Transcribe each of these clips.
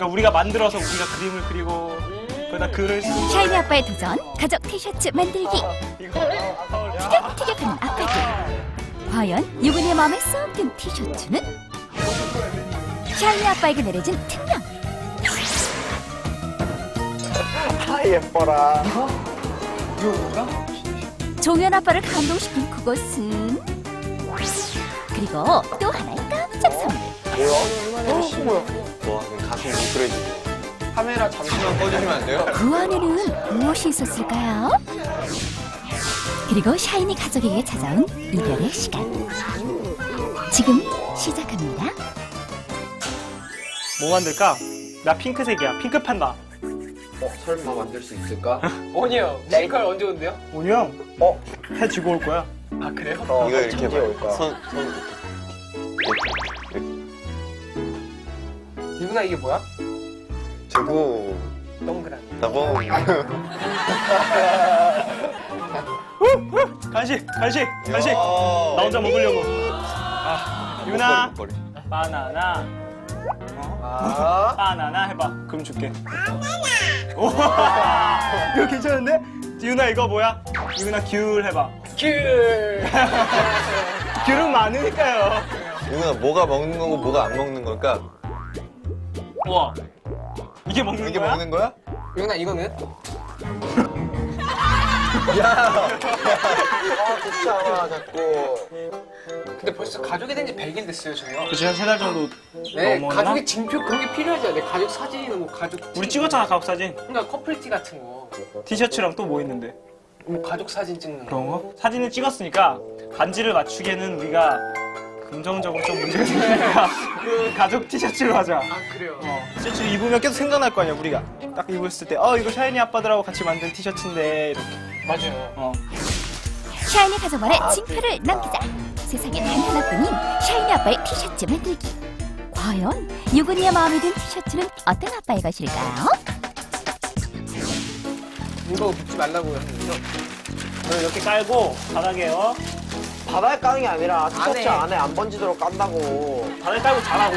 그러니까 우리가 만들어서 우리가 그림을 그리고 그러다 글을 쓰고 샤이니 아빠의 도전 가족 티셔츠 만들기. 이거. 티격태격하는 아빠들. 과연 유근이의 마음에 쏙 든 티셔츠는? 샤이니 아빠에게 내려진 특명. 아 예뻐라. 이거 뭔가? 종현 아빠를 감동시킨 그것은? 그리고 또 하나의 깜짝 선물 뭐야? 어, 뭐야? 와, 그럼 가슴 뭉클해지고. 카메라 잠시만 꺼주시면 안 돼요? 그 안에는 무엇이 있었을까요? 그리고 샤이니 가족에게 찾아온 이별의 시간 지금 시작합니다 뭐 만들까? 나 핑크색이야 핑크 판다 어, 설마 만들 수 있을까? 형, 뮤지컬 언제 온대요? 오니 형 어? 해 지고 올 거야 아, 그래요? 어, 이거 이렇게. 올까? 손, 손 유근아, 이게 뭐야? 두고, 동그란. 나고. 간식 간식 간식 나 혼자 먹으려고 아 유나. 바나나 아, 바나나 해봐 그럼 줄게 우와 이거 괜찮은데? 유나 이거 뭐야? 유나 귤 해봐 귤! 귤은 많으니까요 이거 뭐가 먹는 거고 뭐가 안 먹는 걸까? 우와 이게 먹는 이게 거야? 먹는 거야? 유근아, 이거는? 아, 좋지 않아, 자꾸. 근데 벌써 가족이 된 지 100일 됐어요, 저희요. 그치 한세 달 정도 네, 넘었나? 가족의 징표 그런 게 필요하지 않아요? 가족 사진이나 뭐 가족. 우리 티- 찍었잖아 가족 사진 그러니까 커플티 같은 거. 티셔츠랑 또 뭐 있는데 뭐 가족 사진 찍는 거. 그런 거? 사진을 찍었으니까 반지를 맞추기에는 우리가 긍정적으로 좀 문제가 생기니까 그 가족 티셔츠로 하자 아, 그래요? 어, 티셔츠 입으면 계속 생각날 거 아니야 우리가 딱 입었을 때 어 이거 샤이니 아빠들하고 같이 만든 티셔츠인데 이렇게 맞아요. 어. 샤이니 가족만의 징표를 남기자 세상엔 단 하나뿐인 샤이니 아빠의 티셔츠 만들기 과연 유근이의 마음에 든 티셔츠는 어떤 아빠의 것일까요? 이거 붙지 말라고 하는데요. 그걸 이렇게 깔고 바닥에요 바다에 까는 게 아니라. 티셔츠 안에 안 번지도록 깐다고. 바닥에 깔고 자라고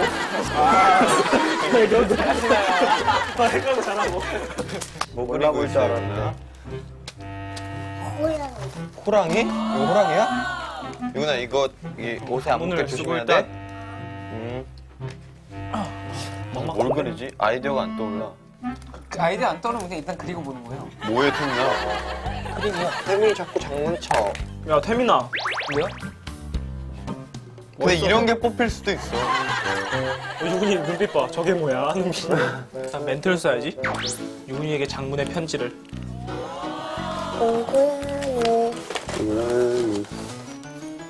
바닥에 깔고 자라고 뭐 그리고 줄 알았네. 호랑이? 이거 호랑이야? 이거나 이거 이 옷에 안 묻게 조심해야 돼? 음. 뭘 그리지? 아이디어가 안 떠올라. 그 아이디어 안 떠오르면 그냥 일단 그리고 보는 거예요. 뭐에 tus냐? 그림이요. 혜민이 자꾸 장문쳐. 야 태민아 뭐요? 근데 이런 게 뽑힐 수도 있어. 어, 유근이 눈빛 봐. 저게 뭐야? 미 일단 멘트를 써야지. 유근이에게 장문의 편지를.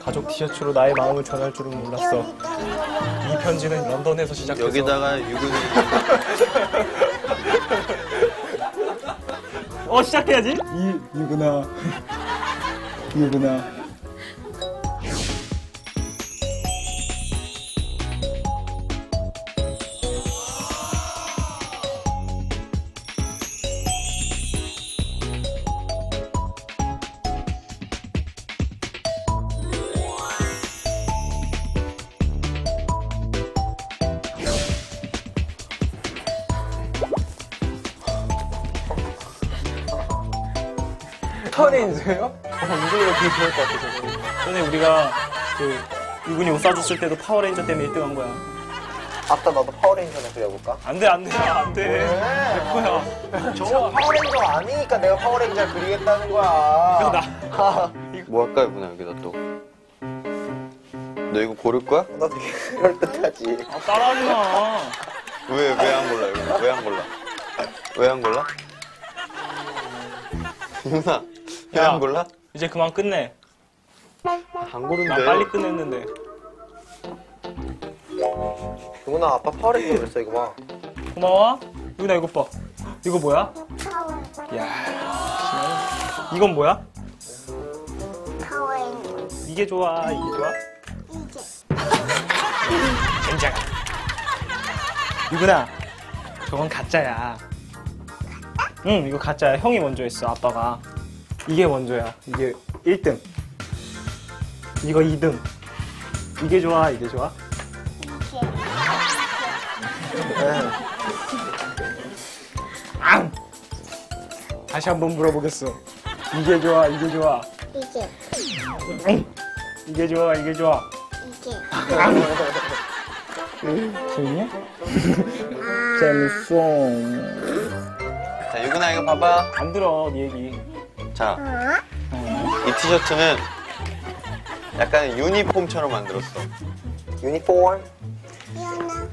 가족 티셔츠로 나의 마음을 전할 줄은 몰랐어. 이 편지는 런던에서 시작해서 여기다가 유근이 어 시작해야지. 이 유근아. 유근 아 턴인데요? 어, 유근이가 되게 좋을 것 같아 저거 전에 우리가 그 유근이 옷 사줬을 때도 파워레인저 때문에 1등 한 거야 아따 나도 파워레인저나 그려볼까? 안 돼 안 돼 안돼 내 거야 저거 파워레인저 아니니까 내가 파워레인저 그리겠다는 거야. 이거 나 뭐 할까 유근아 여기다 또. 너 이거 고를 거야? 나 되게 그럴듯하지. 아, 따라하지 마 왜 왜 안 골라 유근아? 왜안 골라? 왜 안 골라? 왜 야. 안 골라? 이제 그만 끝내 안 고른데. 난 빨리 끝냈는데 누구나 아빠 파워레인저 그랬어 이거 봐. 고마워 유근아 이거 봐 이거 뭐야? 야 이건 뭐야? 이게 좋아 이게 좋아? 젠장 유근아 저건 가짜야 응 이거 가짜야 형이 먼저 했어 아빠가 이게 먼저야. 이게 1등. 이거 2등. 이게 좋아 이게 좋아? 네. 앙! 다시 한번 물어보겠어. 이게 좋아 이게 좋아? 이게. 이게 좋아 이게 좋아? 이게. 재밌냐? 아. 재밌어. 자 유근아 이거 봐봐. 안 들어 네 얘기. 자, 이 티셔츠는 약간 유니폼처럼 만들었어. 유니폼.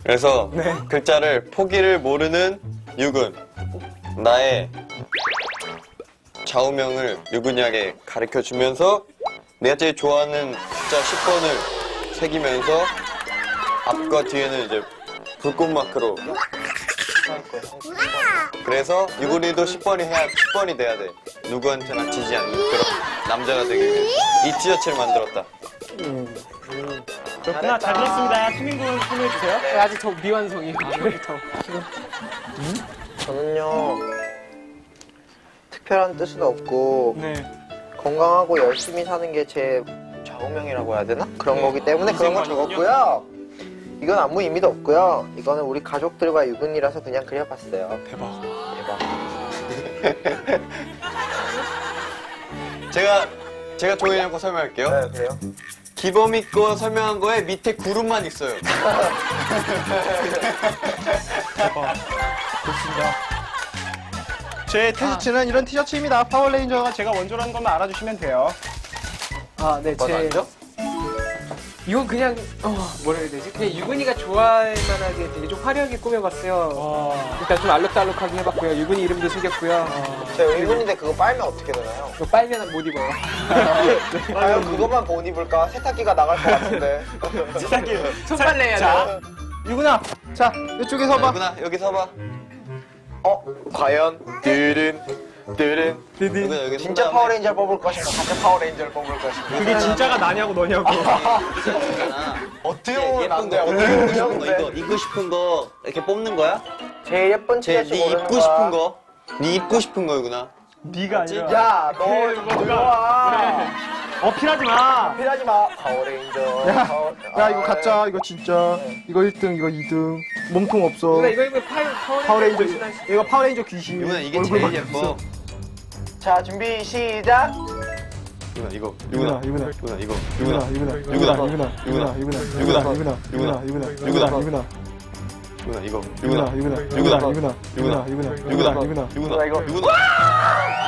그래서 네. 글자를 포기를 모르는 유근. 나의 좌우명을 유근이에게 가르쳐 주면서 내가 제일 좋아하는 숫자 10번을 새기면서 앞과 뒤에는 이제 불꽃 마크로. 그래서 유근이도 10번이 해야 10번이 돼야 돼. 누구한테나 지지 않는 그런 남자가 되기 위해 이 티셔츠를 만들었다. 그렇구나, 잘 들었습니다. 수민 군 소개해주세요. 네, 아직 저 미완성이에요. 아직부터. 저는요 특별한 뜻은 없고 네. 건강하고 열심히 사는 게 제 좌우명이라고 해야 되나? 그런 네. 거기 때문에 그런 걸. 적었고요. 이건 아무 의미도 없고요. 이거는 우리 가족들과 유근이라서 그냥 그려봤어요. 대박. 대박. 제가 제가 종현이 형거 설명할게요. 네, 그래요? 기범이 거 설명한 거에 밑에 구름만 있어요. 대박. 좋습니다. 제 티셔츠는 이런 티셔츠입니다. 파워레인저가 제가 원조라는 것만 알아주시면 돼요. 아, 네, 맞아, 제. 알죠? 이건 그냥, 어, 뭐라 해야 되지? 그냥 유근이가 좋아할 만하게 되게 좀 화려하게 꾸며봤어요. 와. 일단 좀 알록달록하게 해봤고요. 유근이 이름도 새겼고요. 제가 의문인데 그거 빨면 어떻게 되나요? 이거 빨면 못 입어요. 아유 그것만 못 입을까? 세탁기가 나갈 것 같은데. 세상에. 손빨래 해야 자, 돼요. 유근아. 자, 이쪽에 서봐. 유근아 여기 서봐. 어? 과연? 드른 여기 진짜. 파워레인저를 뽑을 것인가? 가짜 파워레인저를 뽑을 것인가? 그게 진짜가 나냐고 너냐고. 어떻게 예, 보면 안 돼? 거, 어떻게 입고 싶은 보면 이거 돼? 입고 싶은 거 이렇게 뽑는 거야? 제일 예쁜 제, 티셔츠 네 고르는 입고. 싶은 거, 네 입고 싶은 거, 유근아. 네가 아니라. 야, 너 이거 들어와. 어필하지 마. 필하지 마. 파워레인저. 야, 파워- 야 이거 아, 가짜 이거 진짜 이거 1등 이거 2등 몸통 없어 이거 이거 파워레인저 파워레인저 귀신 이거 파워레인저 귀신 유근아 이게 제일. 예뻐. 자, 준비 시작. 유근아 이거, 유근아, 유근아. 유근아 이거, 유근아 유근아 유근아 유근아 유근아 유근아 유근아 유근아 유근아 유근아 유근아 이거, 유근아 유근아, 유근아 유근아 유근아 유근아 유근아 유근아 유근아 이거. 유근아.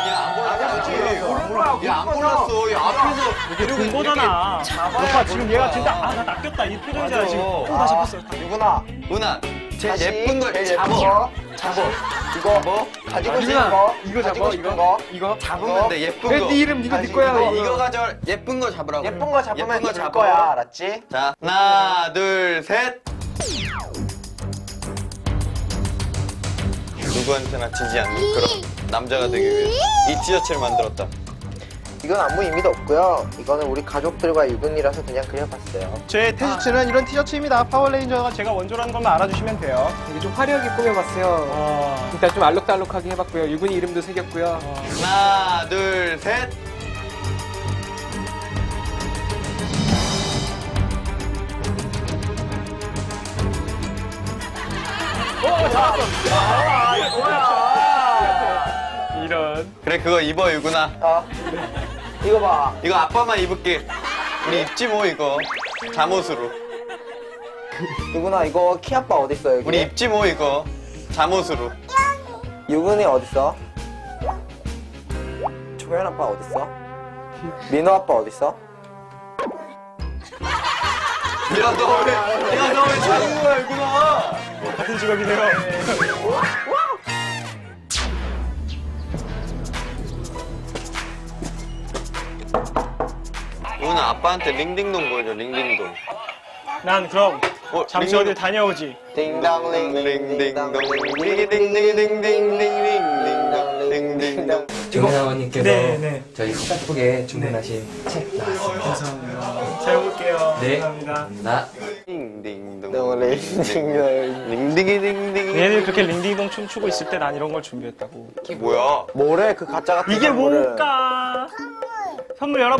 아니야 안 골랐지. 야안 골랐어. 야 앞에서 이게 본 거잖아 오빠 지금 얘가 진짜 아나 낚였다 이 표정이잖아 지금 또 다시 아, 봤어. 유근아 제일 다시 예쁜 걸 거. 잡어. 이거 뭐? 가지고 싶은 거. 이거 잡아, 이거. 거. 이거. 잡으면 돼 예쁜 왜 거. 네 이름 네가 네 거야. 이거. 이거 가져 예쁜 거 잡으라고. 예쁜 거 잡으면 예쁜 거줄 잡아. 거야. 알았지? 자 하나 둘 셋. 누구한테나 지지 않는 그런 남자가 되기 위해 이 티셔츠를 만들었다. 이건 아무 의미도 없고요. 이거는 우리 가족들과 유근이라서 그냥 그려봤어요. 제 티셔츠는 이런 티셔츠입니다 파워레인저가 제가 원조라는 것만 알아주시면 돼요 되게 좀 화려하게 꾸며봤어요. 와 일단 좀 알록달록하게 해봤고요. 유근이 이름도 새겼고요. 하나 둘 셋. 이런 그래 그거 입어 유구나. 아, 이거 봐. 이거 아빠만 입을게. 우리 입지 뭐 이거 잠옷으로. 유근아, 이거 키 아빠 어딨어, 여기? 우리 입지 뭐 이거 잠옷으로. 유근이 어딨어? 조현 아빠 어딨어? 민호 아빠 어딨어? 야 너왜야너왜 자는 거야 유구나. 같은 직업이네요 유구나 아빠한테 링딩동 보여줘 링딩동. 난 그럼 어, 잠시 링딩동. 어딜 다녀오지 딩동링, 링딩동 링딩딩딩딩딩딩딩딩딩딩. 정사원님께서 네, 네. 저희 카카오톡에 주문하신 책 나왔습니다. 감사합니다 잘 볼게요 네. 감사합니다. 링딩동 링딩동. 링딩딩딩딩. 얘는 그렇게 링딩동 춤추고 있을 때 난 이런 걸 준비했다고 이게 뭐야? 뭐래, 그 가짜 같은 이게. 뭘까 선물 열어